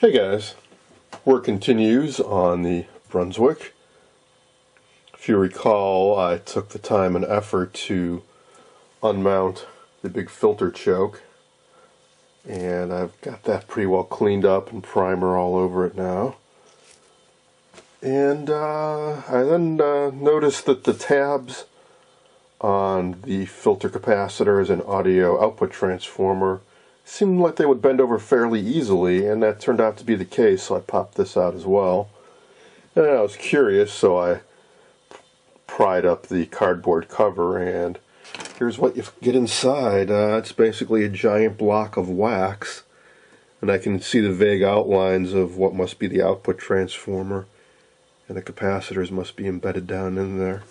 Hey guys, work continues on the Brunswick. If you recall, I took the time and effort to unmount the big filter choke and I've got that pretty well cleaned up and primer all over it now. And uh, I then uh, noticed that the tabs on the filter capacitors and audio output transformer seemed like they would bend over fairly easily, and that turned out to be the case, so I popped this out as well. And I was curious, so I pried up the cardboard cover, and here's what you get inside. Uh, it's basically a giant block of wax, and I can see the vague outlines of what must be the output transformer, and the capacitors must be embedded down in there.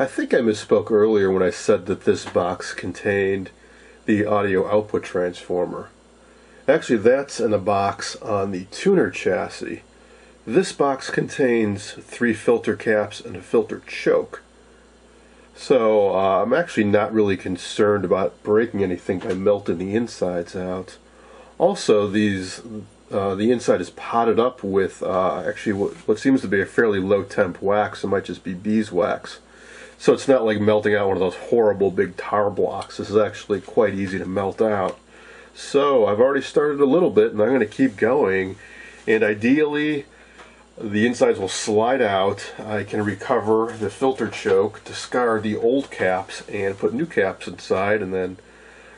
I think I misspoke earlier when I said that this box contained the audio output transformer. Actually, that's in a box on the tuner chassis. This box contains three filter caps and a filter choke. So uh, I'm actually not really concerned about breaking anything by melting the insides out. Also, these uh, the inside is potted up with uh, actually what, what seems to be a fairly low temp wax. It might just be beeswax. So it's not like melting out one of those horrible big tar blocks. This is actually quite easy to melt out. So I've already started a little bit and I'm going to keep going. And ideally, the insides will slide out. I can recover the filter choke, discard the old caps, and put new caps inside and then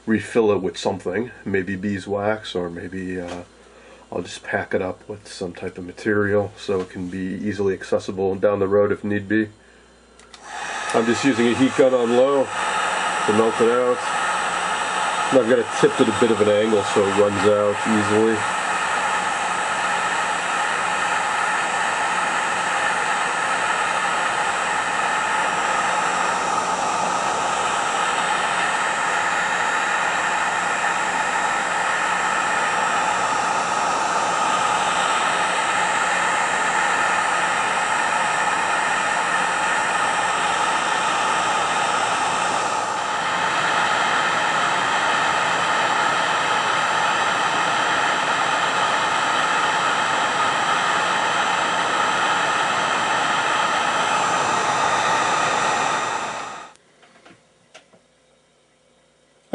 refill it with something. Maybe beeswax or maybe uh, I'll just pack it up with some type of material so it can be easily accessible down the road if need be. I'm just using a heat gun on low to melt it out. And I've got it tipped at a bit of an angle so it runs out easily.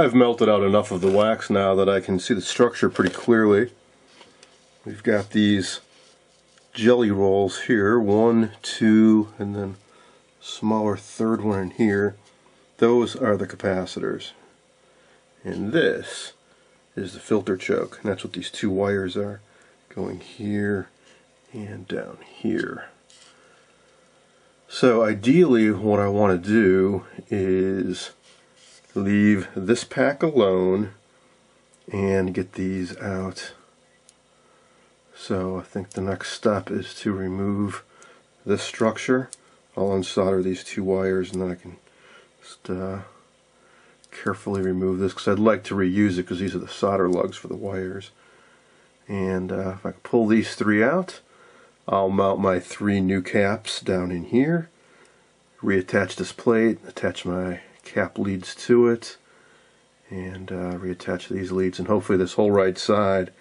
I've melted out enough of the wax now that I can see the structure pretty clearly. We've got these jelly rolls here, one, two, and then smaller third one in here. Those are the capacitors. And this is the filter choke, and that's what these two wires are, going here and down here. So ideally what I want to do is leave this pack alone and get these out. So I think the next step is to remove this structure. I'll unsolder these two wires and then I can just uh, carefully remove this because I'd like to reuse it because these are the solder lugs for the wires. And uh, if I pull these three out, I'll mount my three new caps down in here, reattach this plate, attach my cap leads to it and uh, reattach these leads and hopefully this whole right side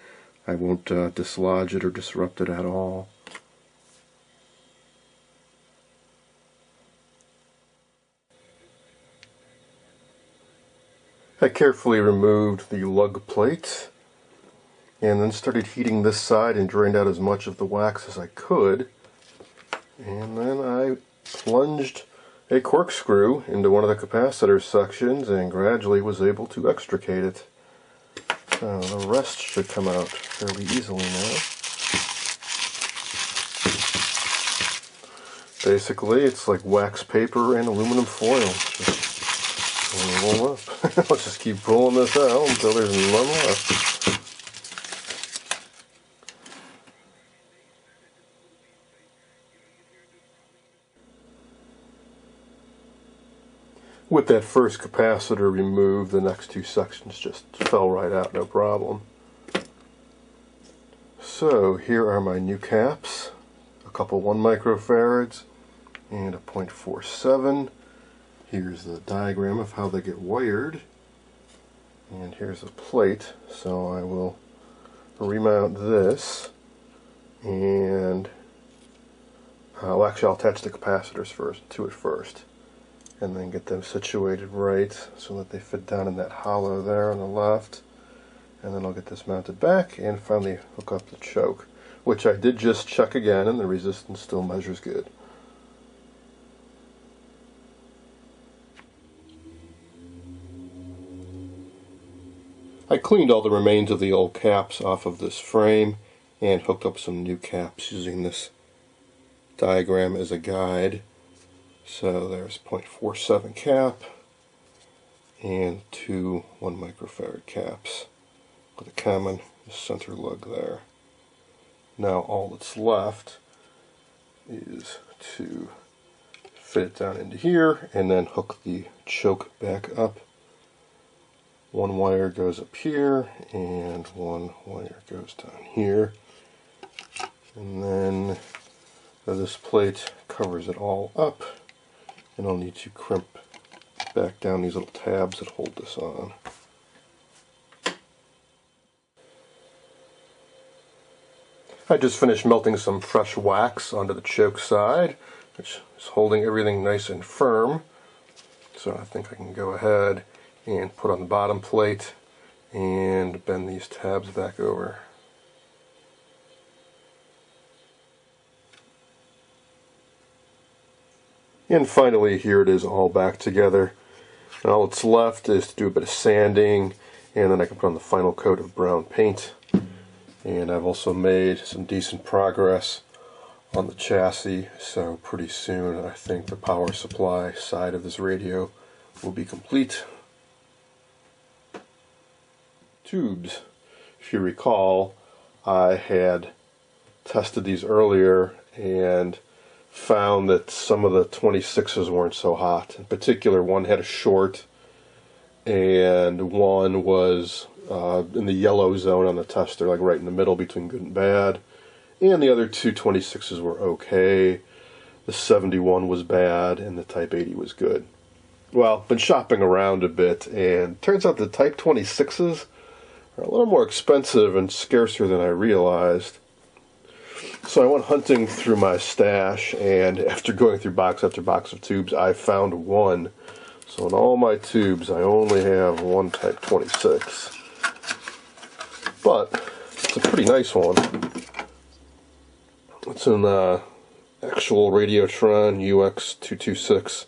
I won't uh, dislodge it or disrupt it at all. I carefully removed the lug plate and then started heating this side and drained out as much of the wax as I could and then I plunged a corkscrew into one of the capacitor sections and gradually was able to extricate it. So the rest should come out fairly easily now. Basically, it's like wax paper and aluminum foil. Just roll up. Let's just keep pulling this out until there's none left. With that first capacitor removed, the next two sections just fell right out, no problem. So here are my new caps, a couple 1 microfarads and a 0.47. Here's the diagram of how they get wired. And here's the plate, so I will remount this and uh, well actually I'll attach the capacitors first to it first and then get them situated right so that they fit down in that hollow there on the left and then I'll get this mounted back and finally hook up the choke which I did just check again and the resistance still measures good. I cleaned all the remains of the old caps off of this frame and hooked up some new caps using this diagram as a guide. So there's 0.47 cap and two 1 microfarad caps with a common center lug there. Now all that's left is to fit it down into here and then hook the choke back up. One wire goes up here and one wire goes down here. And then this plate covers it all up and I'll need to crimp back down these little tabs that hold this on. I just finished melting some fresh wax onto the choke side, which is holding everything nice and firm. So I think I can go ahead and put on the bottom plate and bend these tabs back over. And finally here it is all back together. And all that's left is to do a bit of sanding and then I can put on the final coat of brown paint and I've also made some decent progress on the chassis so pretty soon I think the power supply side of this radio will be complete. Tubes. If you recall I had tested these earlier and found that some of the 26s weren't so hot. In particular one had a short and one was uh, in the yellow zone on the tester, like right in the middle between good and bad. And the other two 26s were okay. The 71 was bad, and the Type 80 was good. Well, been shopping around a bit, and turns out the Type 26s are a little more expensive and scarcer than I realized. So I went hunting through my stash, and after going through box after box of tubes, I found one. So in all my tubes, I only have one Type 26 but it's a pretty nice one. It's an uh, actual Radiotron UX226.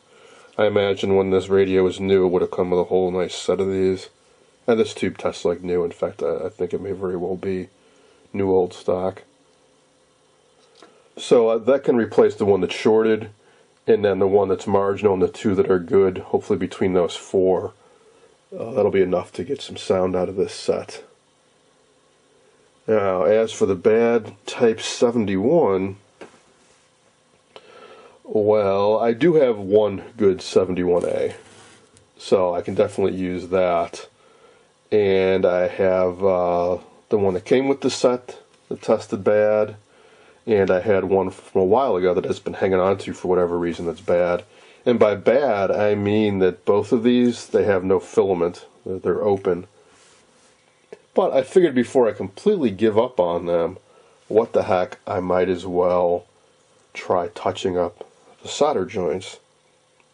I imagine when this radio was new, it would have come with a whole nice set of these. And this tube tests like new. In fact, I, I think it may very well be new old stock. So uh, that can replace the one that's shorted, and then the one that's marginal, and the two that are good. Hopefully, between those four, uh, that'll be enough to get some sound out of this set. Now, as for the bad Type 71, well, I do have one good 71A, so I can definitely use that. And I have uh, the one that came with the set that tested bad, and I had one from a while ago that has been hanging on to for whatever reason that's bad. And by bad, I mean that both of these, they have no filament. They're open. But I figured before I completely give up on them, what the heck, I might as well try touching up the solder joints.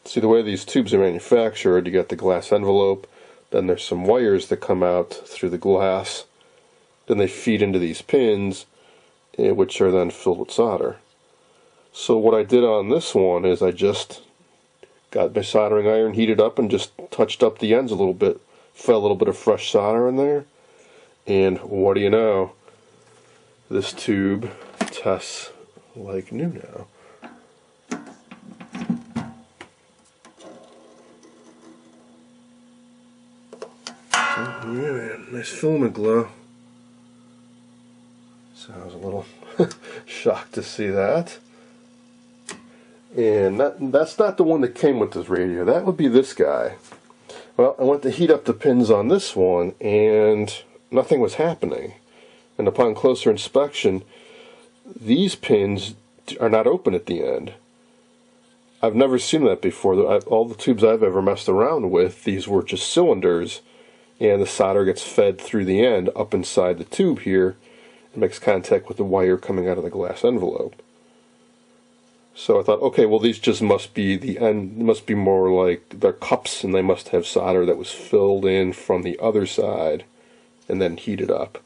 See, the way these tubes are manufactured, you get the glass envelope, then there's some wires that come out through the glass, then they feed into these pins, Eh, which are then filled with solder. So what I did on this one is I just got my soldering iron heated up and just touched up the ends a little bit, fed a little bit of fresh solder in there, and what do you know? This tube tests like new now. Oh, yeah, man, nice filament glow. So I was a little shocked to see that. And that, that's not the one that came with this radio. That would be this guy. Well, I went to heat up the pins on this one, and nothing was happening. And upon closer inspection, these pins are not open at the end. I've never seen that before. All the tubes I've ever messed around with, these were just cylinders, and the solder gets fed through the end up inside the tube here makes contact with the wire coming out of the glass envelope. So I thought, okay, well these just must be the end, must be more like they're cups and they must have solder that was filled in from the other side and then heated up.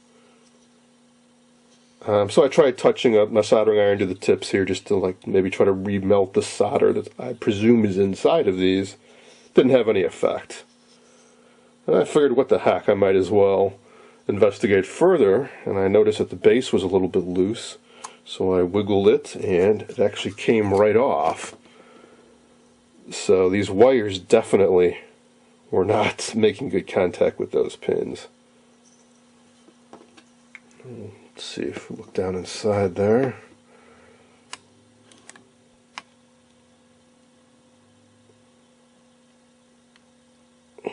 Um, so I tried touching up my soldering iron to the tips here just to like maybe try to remelt the solder that I presume is inside of these. Didn't have any effect. And I figured what the heck, I might as well investigate further and I noticed that the base was a little bit loose. So I wiggled it and it actually came right off. So these wires definitely were not making good contact with those pins. Let's see if we look down inside there.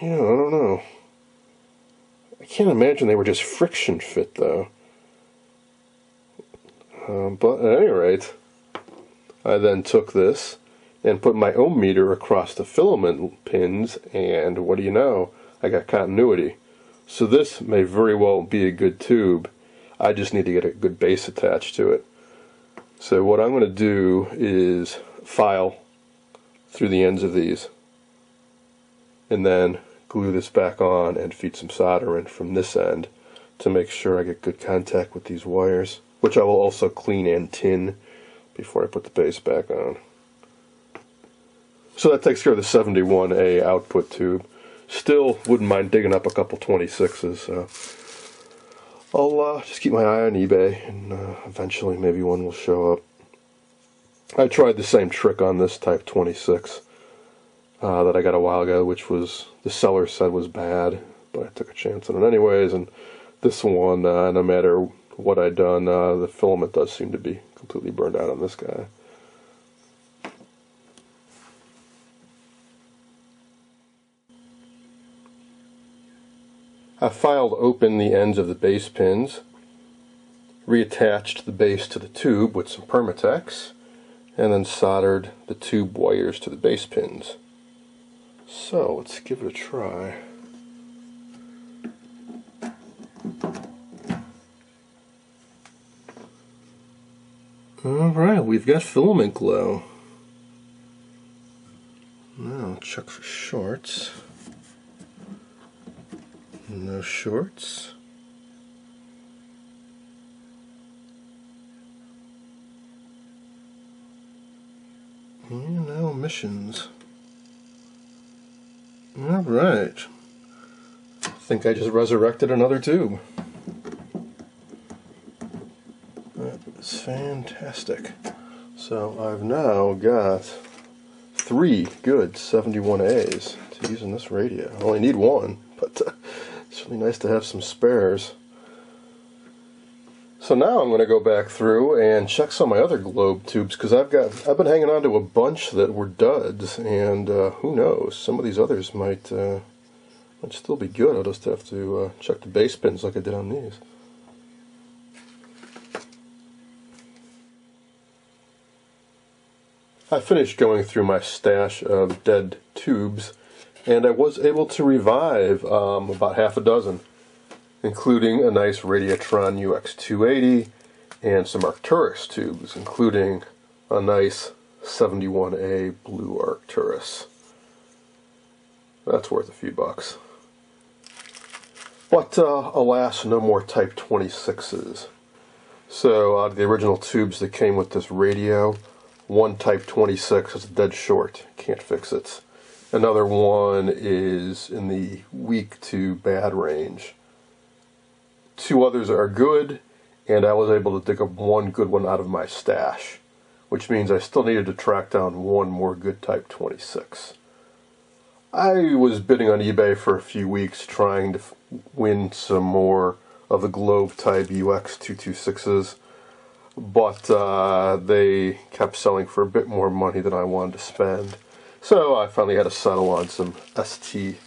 Yeah, I don't know. Can't imagine they were just friction fit though. Um, but at any rate, I then took this and put my ohm meter across the filament pins, and what do you know? I got continuity. So this may very well be a good tube. I just need to get a good base attached to it. So what I'm going to do is file through the ends of these and then glue this back on and feed some solder in from this end to make sure I get good contact with these wires which I will also clean and tin before I put the base back on. So that takes care of the 71A output tube. Still wouldn't mind digging up a couple 26s. So I'll uh, just keep my eye on eBay and uh, eventually maybe one will show up. I tried the same trick on this Type 26 uh, that I got a while ago, which was the seller said was bad, but I took a chance on it anyways. And this one, uh, no matter what I'd done, uh, the filament does seem to be completely burned out on this guy. I filed open the ends of the base pins, reattached the base to the tube with some Permatex, and then soldered the tube wires to the base pins. So let's give it a try. Alright, we've got filament glow. Now check for shorts. No shorts. no emissions. Alright. I think I just resurrected another tube. That is fantastic. So I've now got three good 71As to use in this radio. I only need one, but uh, it's really nice to have some spares. So now I'm going to go back through and check some of my other globe tubes because I've got I've been hanging on to a bunch that were duds and uh, who knows some of these others might uh, might still be good. I'll just have to uh, check the base pins like I did on these. I finished going through my stash of dead tubes, and I was able to revive um, about half a dozen, including a nice Radiotron UX280 and some Arcturus tubes, including a nice 71A blue Arcturus. That's worth a few bucks. But uh, alas, no more Type 26s. So out of the original tubes that came with this radio, one Type 26 is dead short, can't fix it. Another one is in the weak to bad range. Two others are good, and I was able to dig up one good one out of my stash, which means I still needed to track down one more good Type 26. I was bidding on eBay for a few weeks trying to win some more of the Globe Type UX 226s but uh, they kept selling for a bit more money than I wanted to spend. So I finally had to settle on some ST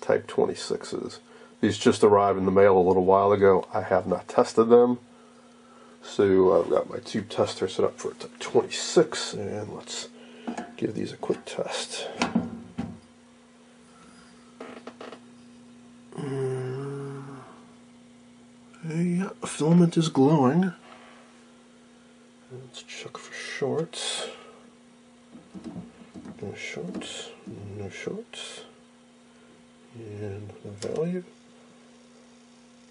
Type 26s. These just arrived in the mail a little while ago. I have not tested them. So I've got my tube tester set up for 26, and let's give these a quick test. Mm. Yeah, filament is glowing. Let's check for shorts. No shorts, no shorts. And the value.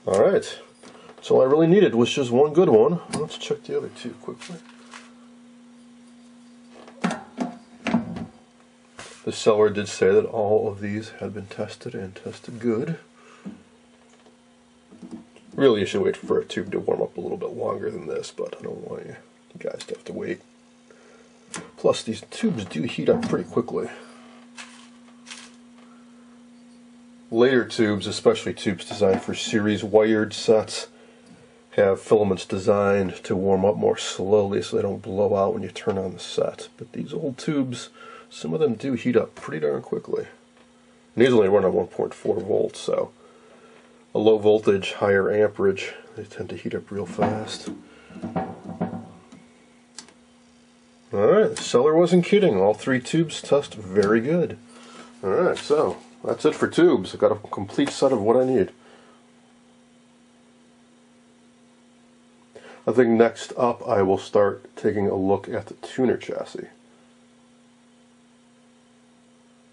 Alright, so all I really needed was just one good one. Let's check the other two quickly. The seller did say that all of these had been tested and tested good. Really, you should wait for a tube to warm up a little bit longer than this, but I don't want you, guys to have to wait. Plus, these tubes do heat up pretty quickly. Later tubes, especially tubes designed for series wired sets, have filaments designed to warm up more slowly so they don't blow out when you turn on the set. But these old tubes, some of them do heat up pretty darn quickly. And these only run at 1.4 volts, so a low voltage, higher amperage, they tend to heat up real fast. Alright, the seller wasn't kidding. All three tubes test very good. Alright, so that's it for tubes. I've got a complete set of what I need. I think next up I will start taking a look at the tuner chassis.